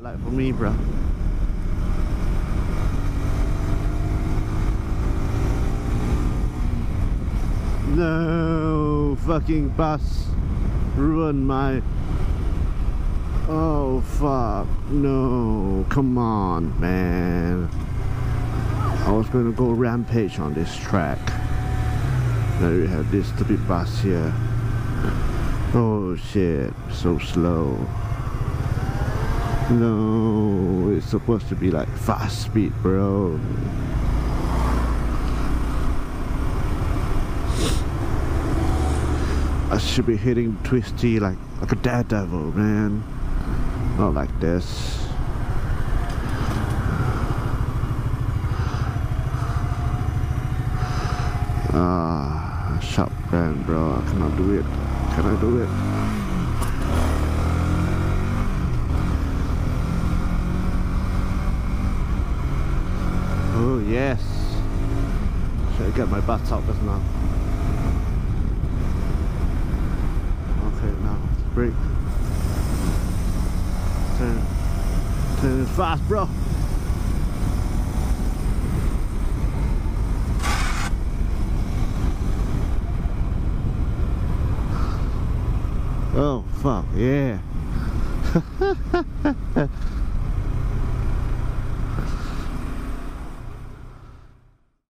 Like for me, bro. No fucking bus ruined my. Oh fuck! No, come on, man. I was gonna go rampage on this track. Now you have this stupid bus here. Oh shit! So slow. No, it's supposed to be like fast speed, bro. I should be hitting twisty like like a daredevil, man. Not like this. Ah, sharp bend, bro. I cannot do it. Can I do it? Oh yes. Should I get my butt out just now? Okay, now brake. Turn, turn fast, bro. Oh fuck yeah.